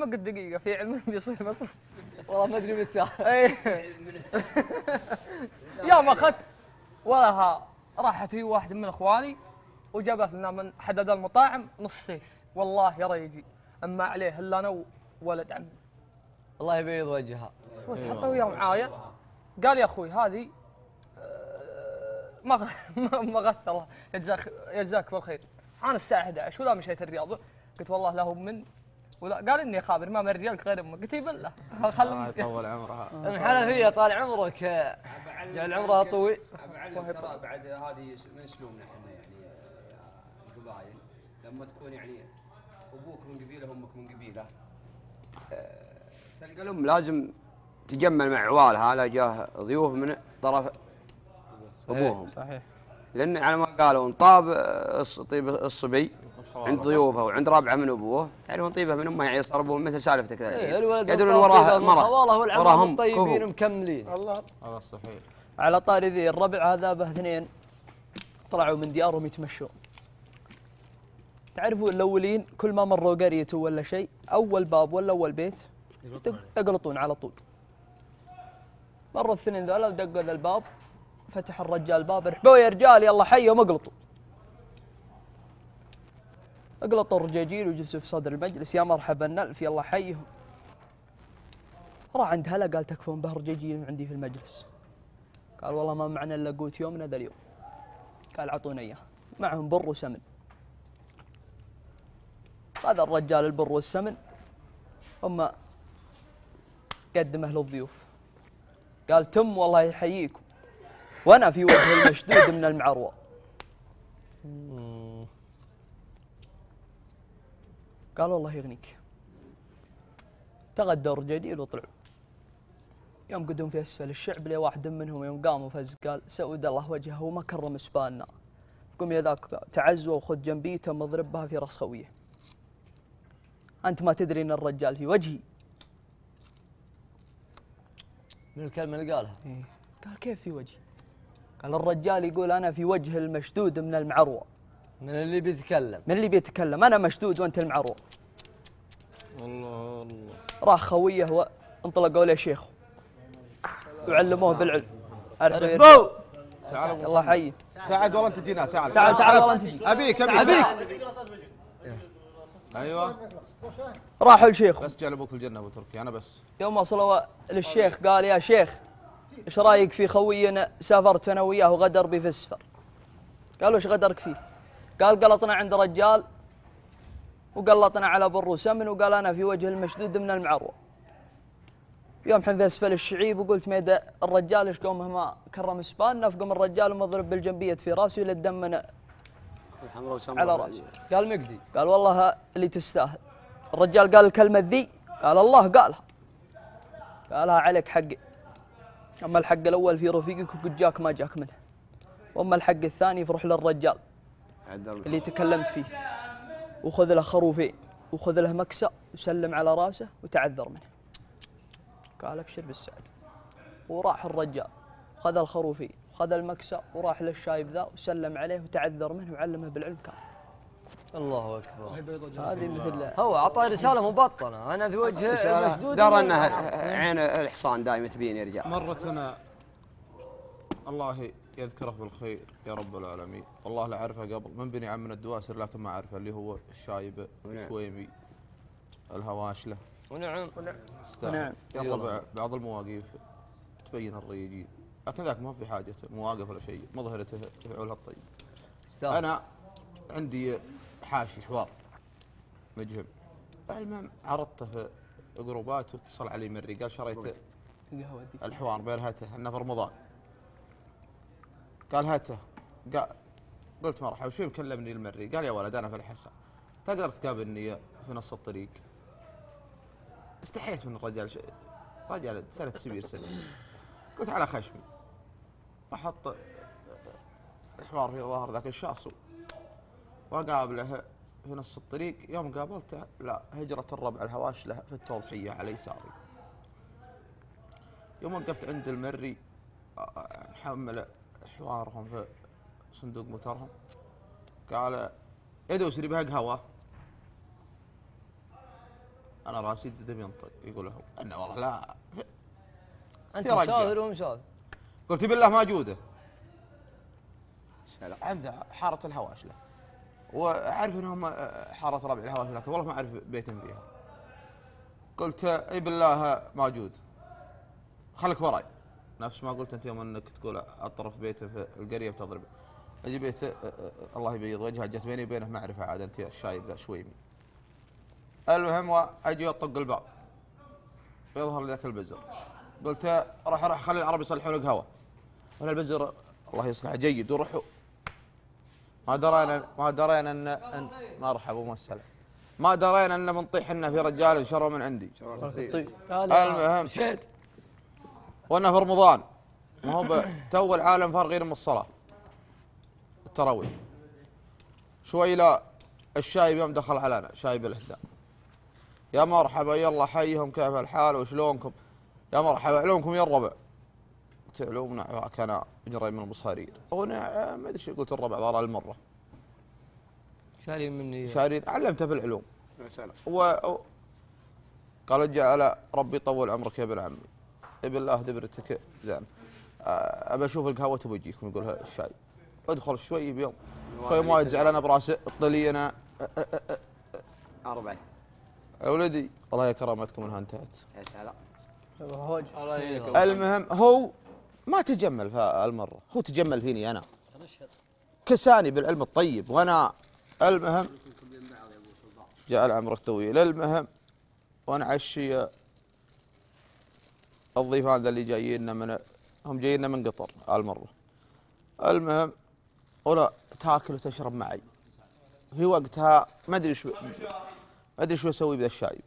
علمك الدقيقه في علم بيصير بس والله ما أدري متى. إيه. يوم أخذت. ولها راحت هي واحد من إخواني وجابت لنا من حدد المطاعم نص سيس. والله يا ريجي أما عليه إلا أنا وولد عمي. الله يبيض وجهها. حتى وياه معايا؟ قال يا أخوي هذه آه، ما ما- ما غث الله يجزاك يجزاك بالخير. أنا الساعة 11 ولا مشيت الرياض. قلت والله له من ولا قال إني خابر ما من رجالك غير أمك. قلت بالله. الله خلني. يطول عمرها. الحنفيه طال عمرك آه، جعل عمرها طويل. ترى بعد هذه من اسلوبنا إحنا يعني آه، القبائل لما تكون يعني أبوك من قبيلة أمك من قبيلة آه، تلقى الأم لازم تجمل مع عوالها لا جاه ضيوف من طرف أبوهم. صحيح. لأن على ما قالوا انطاب آه، الص- طيب الصبي عند ضيوفه وعند رابعه من ابوه. يعرفون طيبه من امه يعني يصربون مثل سالفتك إيه، ذا الولد يدرون والطاب وراه مرة والله والعمام الطيبين كفو. مكملين. الله. هذا صحيح. على طاري ذي الربع هذا به اثنين. طلعوا من ديارهم يتمشون. تعرفوا الأولين كل ما مروا قريه ولا شيء أول باب ولا أول بيت يقلطون على طول. مروا الاثنين ذولا ودقوا ذا الباب. فتح الرجال الباب ارحبوا يا رجال يلا حيهم اقلطوا. اقلطوا الرجاجيل وجلسوا في صدر المجلس يا مرحبا نلف يلا حيهم راح عند هلا قال تكفون به رجاجيل عندي في المجلس. قال والله ما معنا إلا قوت يومنا ذا اليوم. قال اعطونا إياه. معهم بر وسمن. هذا الرجال البر والسمن هم قدمه للضيوف قال تم والله يحييكم. وأنا في وجه المشدود من المعروة. قال والله يغنيك. تغدوا الرجاجيل وطلعوا يوم قدهم في أسفل الشعب لي واحد منهم يوم قام وفز قال سود الله وجهه وما كرم سباننا قم يا ذاك تعزوا وخذ جنبي تم اضرب بها في رأس خويه. أنت ما تدري إن الرجال في وجهي. من الكلمة اللي قالها؟ قال كيف في وجهي؟ قال الرجال يقول أنا في وجه المشدود من المعروه من اللي بيتكلم؟ من اللي بيتكلم؟ أنا مشدود وأنت المعروه الله الله. راح خويه وانطلقوا له شيخه. وعلموه بالعلم. عرفوا. تعال. الله حي. ساعد والله أنت جينا. تعال. تعال تعال والله أنت. أبيك أبيك. أبيك. أيوه. راحوا لشيخه. بس جعل أبوك في الجنة أبو تركي. أنا بس. يوم وصلوا للشيخ قال يا شيخ إيش رأيك في خوينا سافرت أنا وياه وغدر بي في السفر قالوا إيش غدرك فيه؟ قال قلطنا عند رجال وقلطنا على بر وسمن وقال أنا في وجه المشدود من المعروه يوم حن في اسفل الشعيب وقلت ميدا الرجال إيش قومه ما كرم سباننا فقام الرجال مضرب بالجنبية في راسي ولا الدم من على راسي قال مقدي. قال والله اللي تستاهل. الرجال قال الكلمة ذي؟ قال الله قالها. قالها عليك حقي. أما الحق الأول في رفيقك وقد جاك ما جاك منه. وأما الحق الثاني فروح للرجال اللي تكلمت فيه. وخذ له خروفين وخذ له مكسى وسلم على رأسه وتعذر منه. قال أبشر بالسعد. وراح الرجال. خذ الخروفين وخذ المكسى وراح للشايب ذا وسلم عليه وتعذر منه وعلمه بالعلم كان الله أكبر. هذه مثل هو اعطاه رسالة مبطنة. أنا في وجه المشدود دار من إنها. عين الحصان دائما تبين يا رجال. مرت أنا الله يذكره بالخير يا رب العالمين. والله لا اعرفه قبل من بني عمنا الدواسر لكن ما اعرفه اللي هو الشايب الشويمي الهواشله ونعم. يستاهل. ونعم. يلا بع- بعض المواقف تبين الريجين لكن ذاك ما في حاجة مواقف ولا شيء مظهرته تفعلها الطيب. أنا عندي حاشي حوار مجهم. المهم عرضته في جروبات واتصل علي مري قال شريت القهوة دي. الحوار بين هاته انه في رمضان قال هاته قال قلت مرحبا وشو مكلمني المري قال يا ولد أنا في الحسا تقدر تقابلني في نص الطريق؟ استحيت من الرجال ش... رجال سنة سبير سنة. قلت على خشمي. أحط الحوار في ظهر ذاك الشخص وأقابله. في نص الطريق يوم قابلته لا هجرة الربع الهواش له في التوضحية على يساري. يوم وقفت عند المري نحمل حوارهم في صندوق موترهم. قال يا دوسري بها قهوة أنا راسي تزيد ينطق يقول له أنا والله لا. أنت. مسافر ومسافر قلت بالله موجوده عنده حارة الهواش له. وأعرف إنهم آه، حارة ربع الهواش لكن والله ما أعرف بيت فيها. قلت إي بالله موجود. خليك وراي. نفس ما قلت أنت يوم إنك تقول أطرف بيته في القرية بتضرب أجي بيته آه، آه، الله يبيض وجهه. جت بيني وبينه معرفه عاد. أنت الشايب ذا شويمي المهم وأجي اطق الباب. يظهر ذاك البزر. قلت راح راح خلي العرب يصلحون القهوه ولا البزر الله يصلحه جيد وروحوا. ما درينا ما درينا ان ان مرحبا ومسهلا ما درينا إن بنطيح إنه في رجال شروا من عندي. المهم. شد وأنا في رمضان. ما هو تو العالم فارغين من الصلاة. التراويح. شوي لا الشايب يوم دخل علينا شايب الأهداء. يا مرحبا يلا حيهم كيف الحال؟ وشلونكم؟ يا مرحبا علومكم يا الربع. تعلومنا كان جري من المصارير وأنا ما أدري شو قلت الربع ضار المرة. شاري مني. شارين علمته في العلوم و... و... قال ارجع على ربي طول عمرك يا ابن عمي. إي بالله دبرتك زين. آه، أبى أشوف القهوة تبي يجيكم يقول الشاي. أدخل شوي بيوم. شوي ما يزعل أنا. براسه طلي أنا أربعة. يا ولدي الله يكرمتكم انها انتهت يا سلام. الله المهم هو ما تجمل في المره هو تجمل فيني أنا. كساني بالعلم الطيب وأنا المهم جعل عمرك طويل المهم وأنا عشي الضيفان ذا اللي جايين من هم جايين من قطر هالمرة. المهم ولا تاكل وتشرب معي. في وقتها ما أدري شو ما أدري شو أسوي بذا الشايب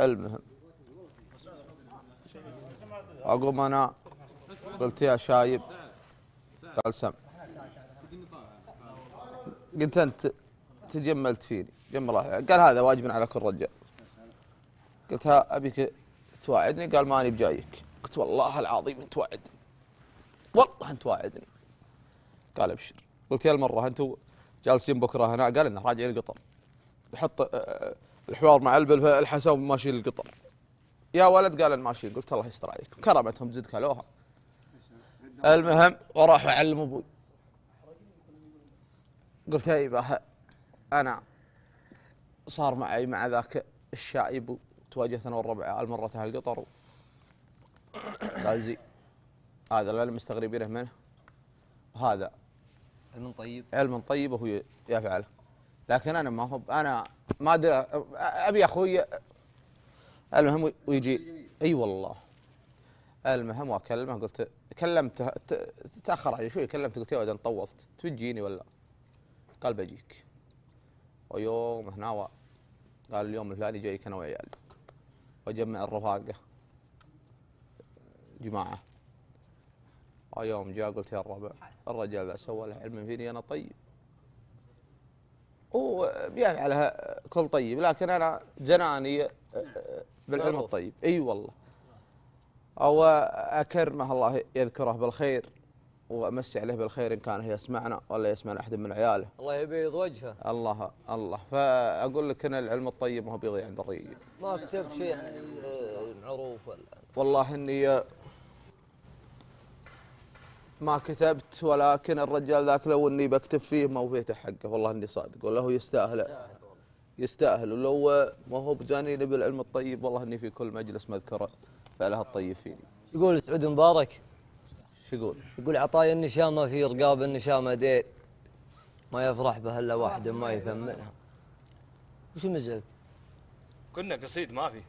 المهم اقوم أنا قلت يا شايب قال سم. قلت أنت تجملت فيني جمل الله قال هذا واجب على كل رجال. قلت ها أبيك تواعدني قال ماني بجايك. قلت والله العظيم أنت واعدني والله أنت واعدني قال أبشر. قلت يا المرة أنتم جالسين بكرة هنا؟ قال إنه راجع القطر. يحط آه، الحوار مع البل في الحسا وماشي للقطر. يا ولد قال الماشيين قلت الله يستر عليكم. كرمتهم زد كلوها. المهم وراح أعلم أبوي. قلت يا يبا أنا صار معي مع ذاك الشايب وتواجهت أنا والربع المرة أهل القطر. قال زي هذا اللي مستغربينه منه. وهذا من طيب. علم طيب وهو يفعله. لكن أنا ما هو أنا ما أدري أبي أخوي المهم ويجي أي والله. المهم وأكلمه قلت كلمته تأخر علي شوي كلمته قلت يا ولد أنا طولت تجيني ولا؟ قال بجيك. ويوم هنا و- قال اليوم الفلاني جايك أنا وعيالي وأجمع الرفاقه جماعة. ويوم جاء قلت يا الربع الرجال ذا سوى له علم فيني أنا طيب. هو بيفعلها كل طيب لكن أنا جناني بالعلم. الطيب. إي والله. أو أكرمه الله يذكره بالخير وأمسي عليه بالخير إن كان يسمعنا ولا يسمع احد من عياله. الله يبيض وجهه. الله الله. فأقول لك إن العلم الطيب ما هو بيضيع عند الرجال ما كتبت شيء عن ال- العروف ولا. والله إني ما كتبت ولكن الرجال ذاك لو إني بكتب فيه ما وفيته حقه والله إني صادق والله هو يستاهل. يستأهل. ولو ما هو بجاني بالعلم الطيب والله إني في كل مجلس مذكره فعلها الطيب فيني. يقول سعود مبارك. شو يقول؟ يقول عطايا النشامة في رقاب النشامة ديل ما يفرح به إلا واحد ما يثمنها. وش مزعك؟ كنا قصيد ما في.